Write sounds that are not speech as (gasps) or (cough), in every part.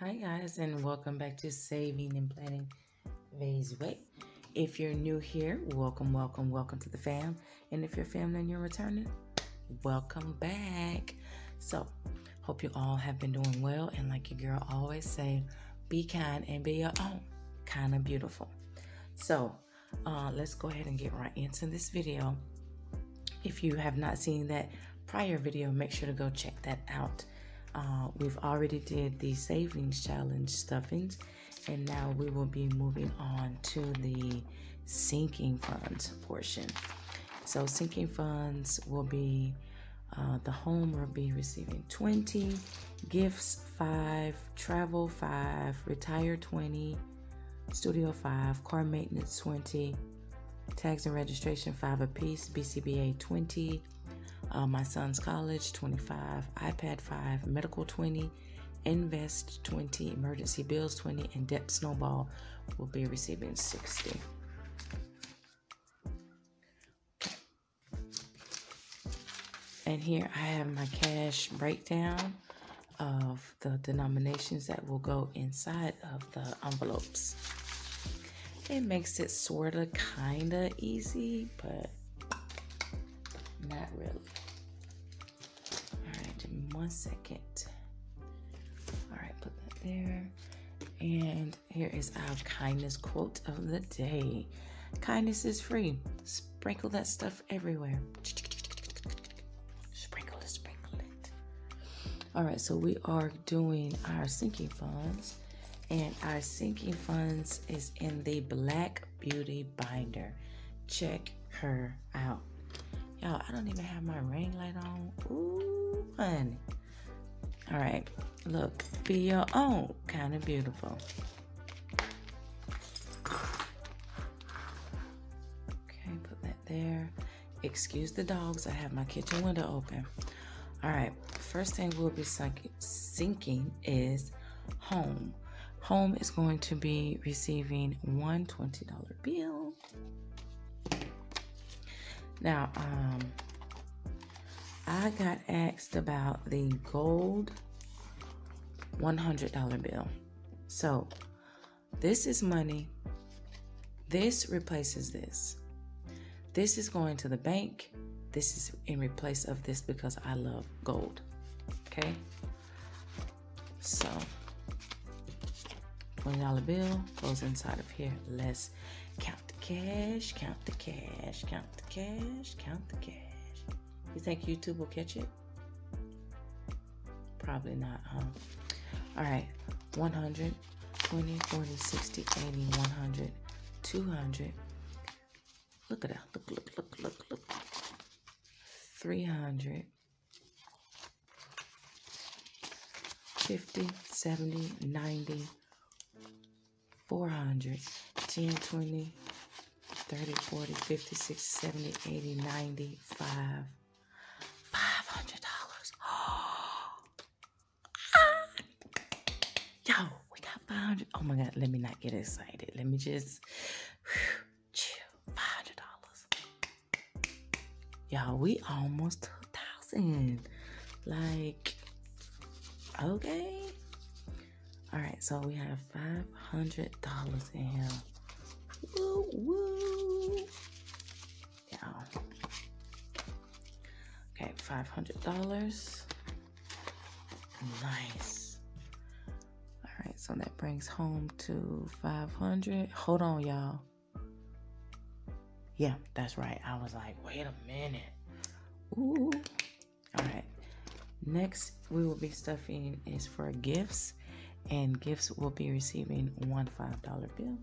Hi guys and welcome back to Saving and Planning Vay's Way. If you're new here, welcome, welcome, welcome to the fam. And if you're family and you're returning, welcome back. So, hope you all have been doing well. And like your girl always say, be kind and be your own. Kind of beautiful. So, uh, let's go ahead and get right into this video. If you have not seen that prior video, make sure to go check that out. Uh, we've already did the savings challenge stuffings and now we will be moving on to the sinking funds portion. So sinking funds will be uh, the home will be receiving 20 gifts 5 travel 5 retire 20 studio 5 car maintenance 20 tags and registration 5 apiece bcba 20 uh, my son's college 25 ipad 5 medical 20 invest 20 emergency bills 20 and debt snowball will be receiving 60 and here i have my cash breakdown of the denominations that will go inside of the envelopes. It makes it sort of kind of easy but not really one second. All right, put that there. And here is our kindness quote of the day. Kindness is free. Sprinkle that stuff everywhere. Sprinkle it, sprinkle it. All right, so we are doing our sinking funds. And our sinking funds is in the Black Beauty binder. Check her out. Y'all, I don't even have my ring light on. Ooh, honey. All right, look, be your own. Kind of beautiful. Okay, put that there. Excuse the dogs. I have my kitchen window open. All right, first thing we'll be sinking is home. Home is going to be receiving one $20 bill. Now, um, I got asked about the gold $100 bill. So, this is money. This replaces this. This is going to the bank. This is in replace of this because I love gold. Okay? So, $20 bill goes inside of here. Let's count the cash, count the cash, count the cash, count the cash. You think YouTube will catch it? Probably not, huh? All right, 100, 20, 40, 60, 80, 100, 200. Look at that. Look, look, look, look, look. 300. 50, 70, 90, 400, 10, 20, 30, 40, 50, 60, 70, 80, 90, 5, $500. (gasps) Ah! Yo, we got 500. Oh my God, let me not get excited. Let me just whew, chill. $500. Y'all, we almost 2000 Like, okay. All right, so we have $500 in here. Woo, woo. Yeah. Okay, $500. Nice. All right, so that brings home to 500. Hold on, y'all. Yeah, that's right. I was like, wait a minute. Ooh. All right. Next, we will be stuffing is for gifts, and gifts will be receiving one $5 bill.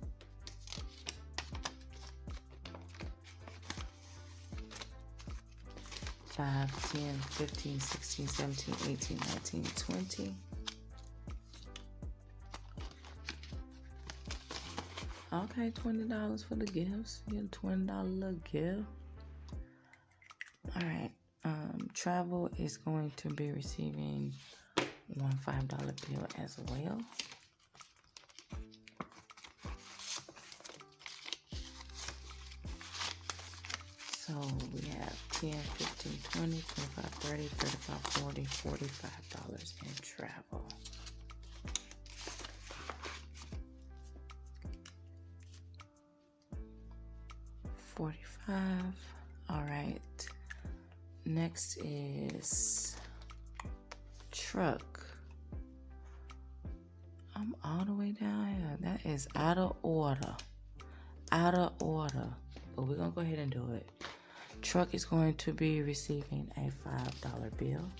5, 10, 15, 16, 17, 18, 19, 20. Okay, $20 for the gifts. You get a $20 little gift. All right. Um, travel is going to be receiving one $5 bill as well. So we have 10, 15, 20, 25, 30, 35, 40, 45 dollars in travel. Forty-five. All right. Next is truck. Way down here. That is out of order. Out of order. But we're going to go ahead and do it. Truck is going to be receiving a $5 bill.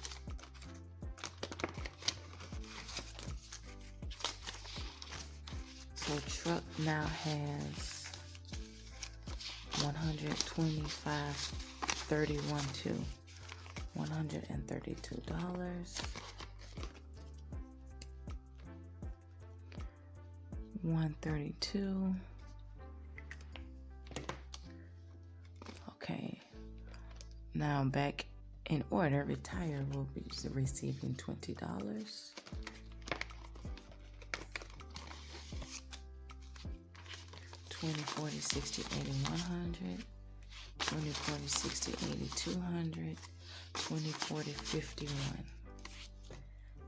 So truck now has 125 31 to 132 132 okay. Now back in order. Retire will be receiving $20 20, 40, 60, 80, 100, 20, 40, 60, 80, 200, 20, 40, 51.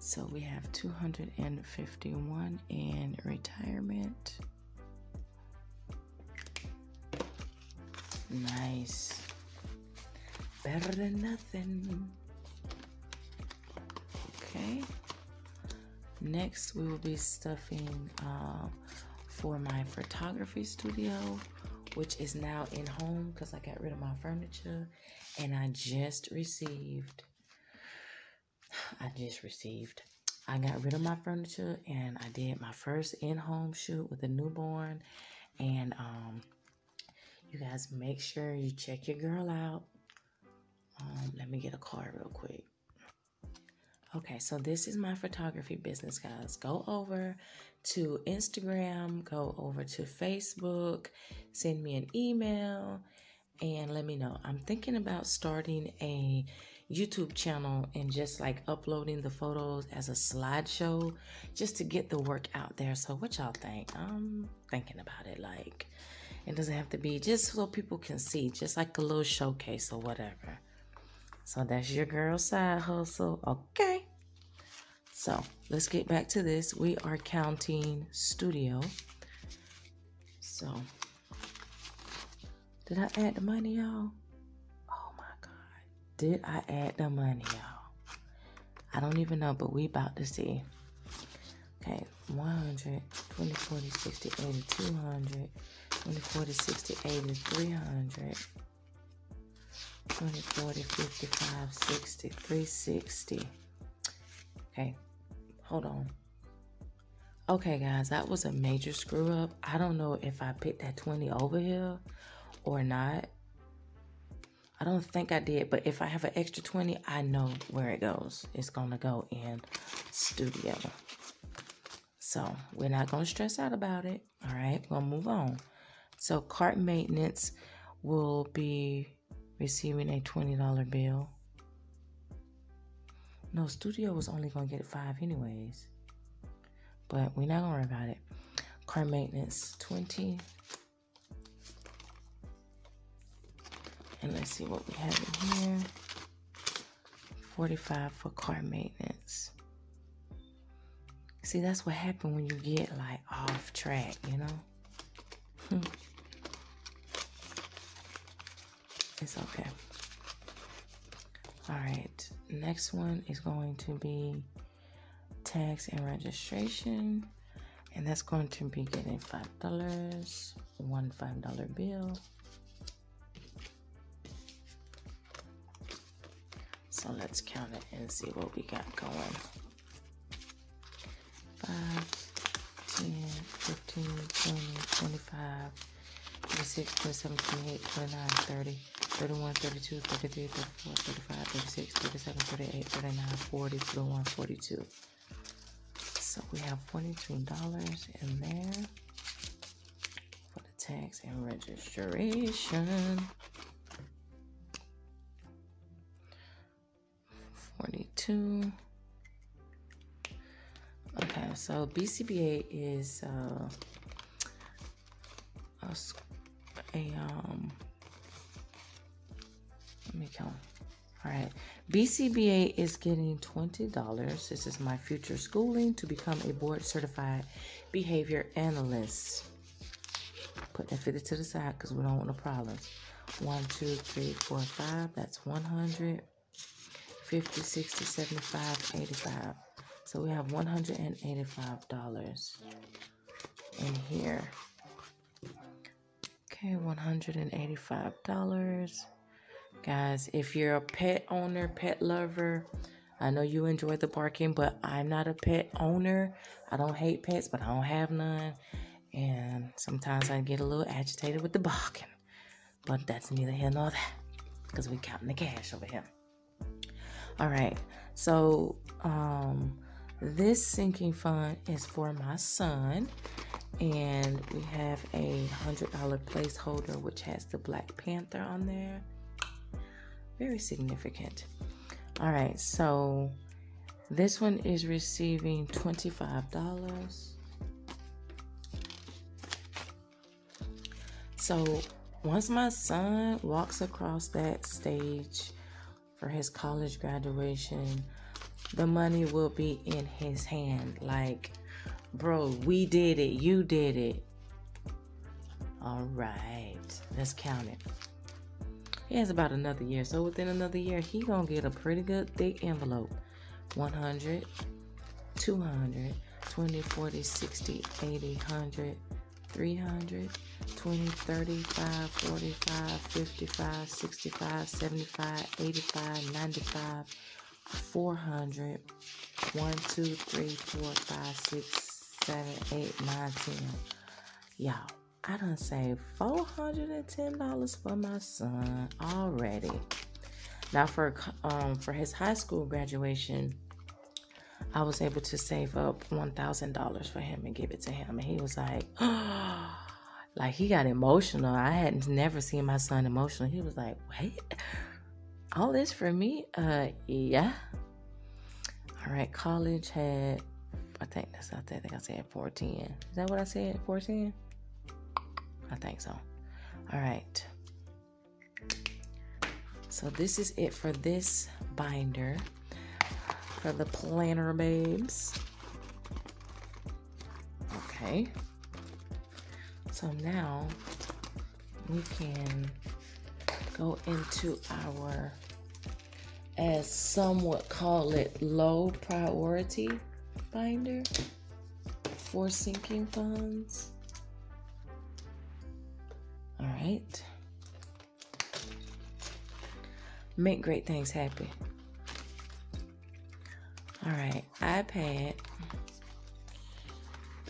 So we have 251 in retirement. Nice. Better than nothing. Okay. Next, we will be stuffing uh, for my photography studio, which is now in home because I got rid of my furniture and I just received. I just received. I got rid of my furniture and I did my first in-home shoot with a newborn. And um, you guys make sure you check your girl out. Um, let me get a card real quick. Okay, so this is my photography business, guys. Go over to Instagram, go over to Facebook, send me an email, and let me know. I'm thinking about starting a YouTube channel and just like uploading the photos as a slideshow just to get the work out there. So, what y'all think? I'm thinking about it. Like, it doesn't have to be just so people can see, just like a little showcase or whatever. So that's your girl side hustle. Okay. So let's get back to this. We are counting studio. So did I add the money, y'all? Did I add the money, y'all? I don't even know, but we about to see. Okay, 100, 20, 40, 60, 80, 200, 20, 40, 60, 80, 300. 20, 40, 55, 60, 360. Okay, hold on. Okay, guys, that was a major screw up. I don't know if I picked that 20 over here or not. I don't think I did, but if I have an extra 20, I know where it goes. It's going to go in studio. So we're not going to stress out about it. All right, we'll move on. So cart maintenance will be receiving a $20 bill. No, studio was only going to get five anyways. But we're not going to worry about it. Car maintenance, 20. And let's see what we have in here. 45 for car maintenance. See, that's what happened when you get like off track, you know? Hmm. It's okay. All right. Next one is going to be tax and registration. And that's going to be getting $5. One $5 bill. So let's count it and see what we got going. 5, 10, 15, 20, 25, 26, 27, 28, 29, 30. 31, 32, 33, 34, 35, 36, 37, 38, 39, 40, 41, 42. So we have $42 in there for the tax and registration. 42. Okay, so BCBA is uh, a, a um, let me count. All right. BCBA is getting $20. This is my future schooling to become a board certified behavior analyst. Put that 50 to the side because we don't want no problems. One, two, three, four, five. That's 100. 50, 60, 75, 85. So we have $185 in here. Okay, $185. Guys, if you're a pet owner, pet lover, I know you enjoy the barking, but I'm not a pet owner. I don't hate pets, but I don't have none. And sometimes I get a little agitated with the barking. But that's neither here nor there. Because we counting the cash over here. All right. So um this sinking fund is for my son. And we have a hundred dollar placeholder which has the Black Panther on there. Very significant. All right, so this one is receiving $25. So once my son walks across that stage for his college graduation, the money will be in his hand. Like, bro, we did it. You did it. All right, let's count it. He has about another year. So within another year, he gonna get a pretty good thick envelope. 100, 200, 20, 40, 60, 80, 100, 300, 20, 35, 45, 55, 65, 75, 85, 95, 400, 1, 2, 3, 4, 5, 6, 7, 8, 9, 10. Y'all, I done saved $410 for my son already. Now for um for his high school graduation, I was able to save up $1,000 for him and give it to him and he was like, (gasps) like he got emotional. I hadn't never seen my son emotional. He was like, "Wait, all this for me?" Uh, yeah. All right, college had, I think that's out there. I think I said four ten. Is that what I said? Four ten. I think so. All right. So this is it for this binder for the planner babes. Okay. So now we can go into our, as some would call it, low priority binder for sinking funds. All right. Make great things happen. All right, iPad.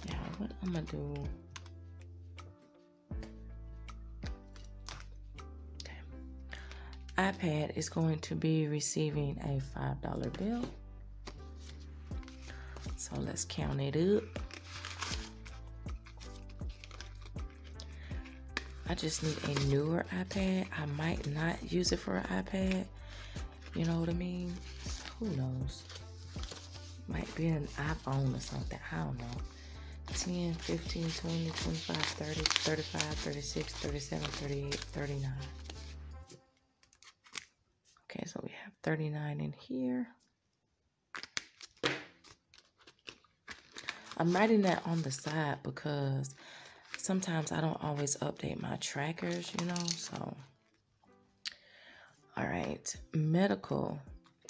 Yeah, what I'm gonna do. Okay. iPad is going to be receiving a $5 bill. So let's count it up. I just need a newer iPad. I might not use it for an iPad. You know what I mean? Who knows? Might be an iPhone or something. I don't know. 10, 15, 20, 25, 30, 35, 36, 37, 38, 39. Okay, so we have 39 in here. I'm writing that on the side because sometimes I don't always update my trackers, you know, so. All right, medical,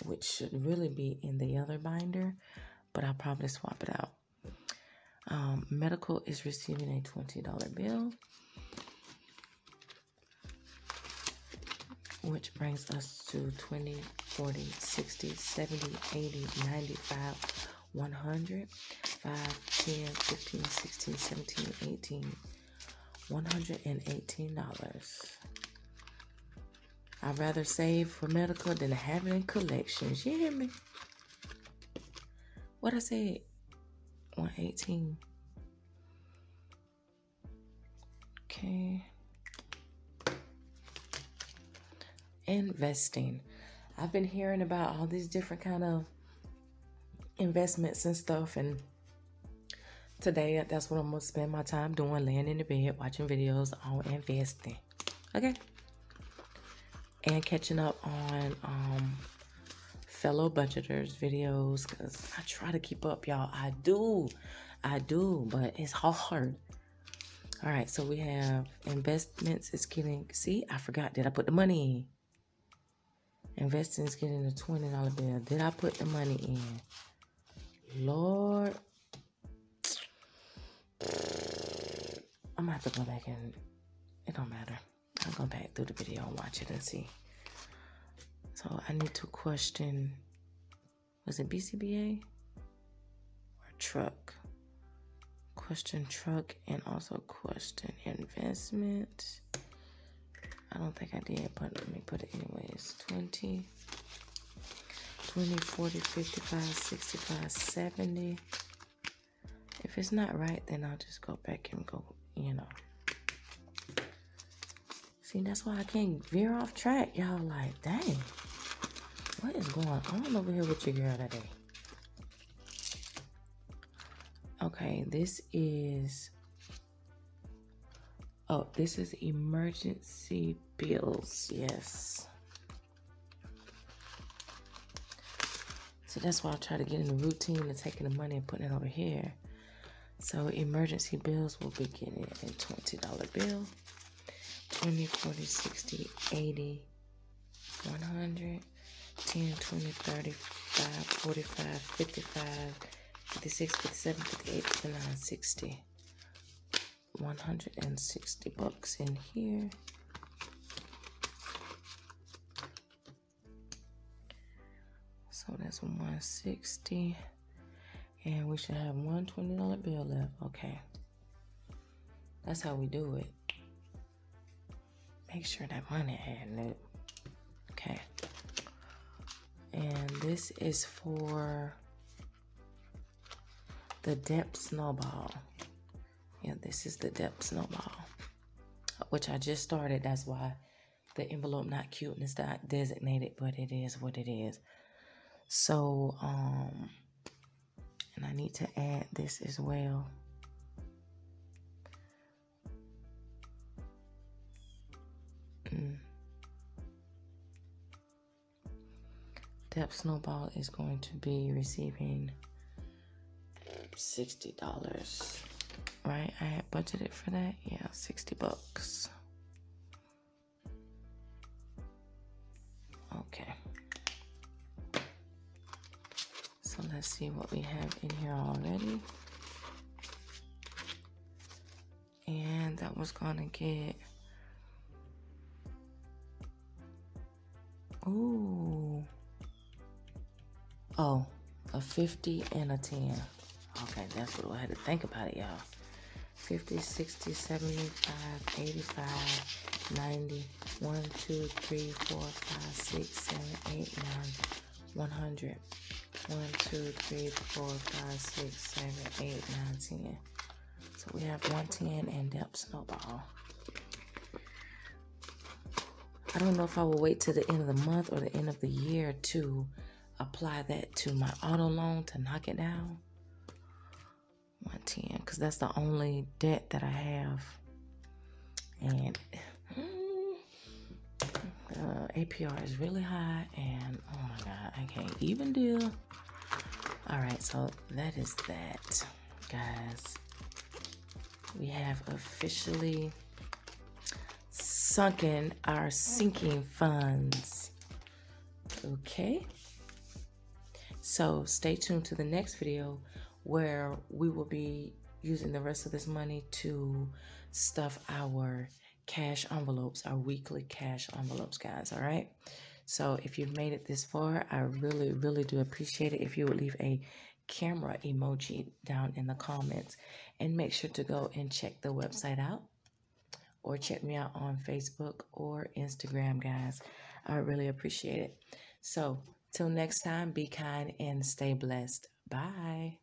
which should really be in the other binder, but I'll probably swap it out. Um, medical is receiving a $20 bill. which brings us to 20, 40, 60, 70, 80, 95, 100, 5, 10, 15, 16, 17, 18, $118. I'd rather save for medical than have it in collections. You hear me? What I said? 118. Okay. investing. I've been hearing about all these different kind of investments and stuff and today that's what I'm gonna spend my time doing, laying in the bed, watching videos on investing. Okay. And catching up on um fellow budgeters videos because I try to keep up, y'all. I do. I do, but it's hard. All right, so we have investments is getting, see, I forgot, did I put the money in? Investing is getting a $20 bill. Did I put the money in? Lord. I'm gonna have to go back and, it don't matter. I'll go back through the video and watch it and see. So I need to question, was it BCBA or truck? question truck and also question investment. I don't think I did, but let me put it anyways. 20, 20, 40, 55, 65, 70. If it's not right, then I'll just go back and go, you know. See, that's why I can't veer off track. Y'all like, dang, what is going on over here with your girl today? Okay, this is. Oh, this is emergency bills. Yes. So that's why I try to get in the routine of taking the money and putting it over here. So emergency bills will be getting a $20 bill. 20, 40, 60, 80, 100, 10, 20, 30, 45, 55, 56, 57, 58, 59, 60. 160 bucks in here. So that's 160. And we should have one $20 bill left. Okay. That's how we do it. Make sure that money adding up. Okay. And this is for the debt snowball. Yeah, this is the debt snowball, which I just started. That's why the envelope not cute and it's not designated, but it is what it is. So, um, and I need to add this as well. Mm. Debt Snowball is going to be receiving $60. Right? I had budgeted for that. Yeah, 60 bucks. Okay. So let's see what we have in here already. And that was gonna get Ooh. Oh, a 50 and a 10. Okay, that's what I had to think about it, y'all. 50, 60, 75, 85, 90, 1, 2, 3, 4, 5, 6, 7, 8, 9, 100. 1, 2, 3, 4, 5, 6, 7, 8, 9, 10. So we have 110 and debt snowball. I don't know if I will wait till the end of the month or the end of the year to apply that to my auto loan to knock it down. 110 because that's the only debt that I have. And uh, APR is really high, and oh my god, I can't even deal. All right, so that is that, guys. We have officially sunken our sinking funds. Okay. So stay tuned to the next video where we will be using the rest of this money to stuff our cash envelopes, our weekly cash envelopes, guys. All right. So if you've made it this far, I really, really do appreciate it if you would leave a camera emoji down in the comments and make sure to go and check the website out or check me out on Facebook or Instagram, guys. I really appreciate it. So, till next time, be kind and stay blessed. Bye.